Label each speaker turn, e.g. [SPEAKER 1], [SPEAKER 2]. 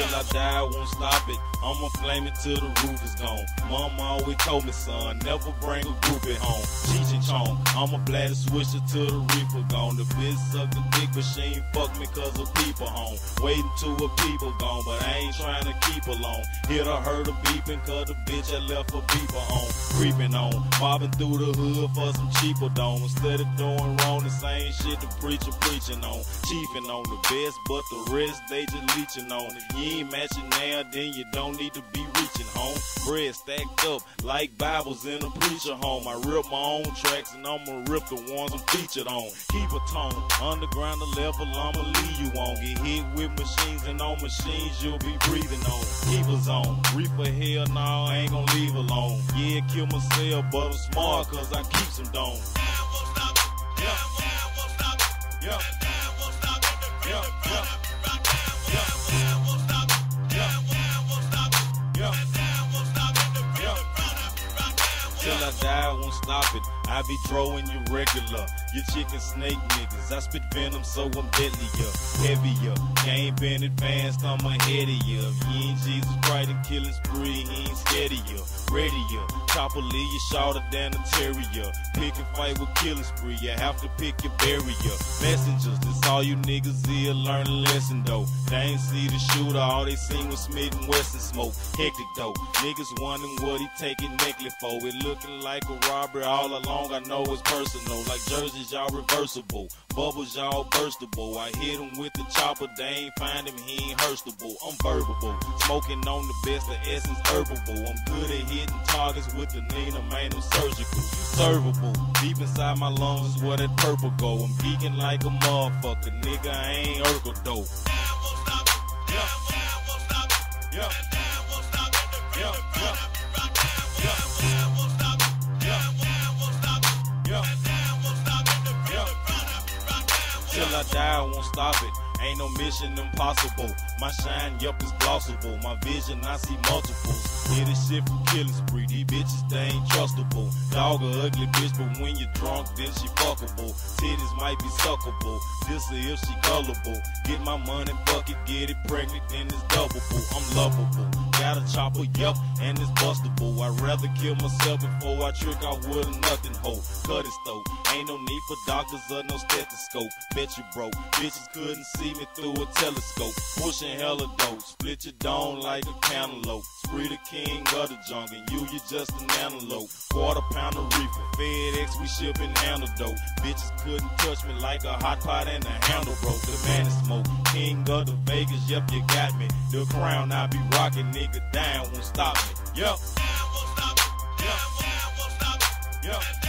[SPEAKER 1] till I die, won't stop it. I'ma flame it till the roof is gone. Mama always told me, son, never bring a groupie home. Cheech and Chong, I'ma blast a swisher till the reaper gone. The bitch suck the dick, but she ain't fuck me cause her people home. Waiting till her people gone, but I ain't trying to keep alone. Hit her, heard her beeping cause the bitch I left her beeper on. Creeping on, mobbing through the hood for some cheaper dome. Instead of doing wrong, the same shit the preacher preaching on. Chiefing on the best, but the rest they just leeching on. If you ain't matching now, then you don't need to be reaching home. Bread stacked up like Bibles in a preacher home. I rip my own tracks and I'ma rip the ones I'm featured on. Keep a tone, underground the level I'ma leave you on. Get hit with machines and on machines you'll be breathing on. Keep us on, reaper hell, nah, I ain't gonna leave alone. Yeah, kill myself, but I'm smart cause I keep some dome. Till I die, won't stop it. I be throwing you regular. You chicken snake niggas. I spit venom, so I'm deadlier, heavier. Game been advanced, I'm ahead of you. You ain't Jesus Christ and killenspree, he ain't scared of you. Readier, chopper leave you shorter than a terrier. Pick and fight with killenspree, you have to pick your barrier. Messengers, this all you niggas here learn a lesson though. They ain't see the shooter, all they seen was Smith and Wesson smoke. Hectic though, niggas wondering what he taking necklace for. It looking like a robbery all along, I know it's personal. Like jerseys, y'all reversible. Bubbles, y'all burstable. I hit him with the chopper, they ain't find him, he ain't hurstable. I'm verbable, smoking on the best of essence herbable. I'm good at hitting targets with the Nina, man, I'm surgical. Servable, deep inside my lungs is where that purple go. I'm geeking like a motherfucker, nigga, I ain't Urkel though. Yeah. Yeah. Yeah. Till I die, I won't stop it. Ain't no mission impossible. My shine, yup, is glossable. My vision, I see multiples. Yeah, this shit from killenspree. These bitches, they ain't trustable. Dog a ugly bitch, but when you're drunk, then she fuckable. Titties might be suckable. This is if she gullible. Get my money bucket, get it pregnant, then it's doubleable. I'm lovable. Got a chopper, yup, and it's bustable. I'd rather kill myself before I trick out with a nothing hoe. Cut his throat. Ain't no need for doctors or no stethoscope. Bet you broke. Bitches couldn't see me through a telescope. Pushing hella dope. Split your dome like a cantaloupe. Spree the king of the jungle. You, you just an antelope. Quarter pound of reefer. FedEx, we shipping antidote. Bitches couldn't touch me like a hot pot and a handle broke. The man is smoke. King of the Vegas, yep, you got me. The crown I be rocking, nigga, down won't stop me. Yep. Yep. Yep. Yep. Yep.